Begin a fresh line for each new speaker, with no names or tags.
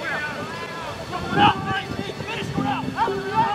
Finish, Cornell! Finish, Cornell!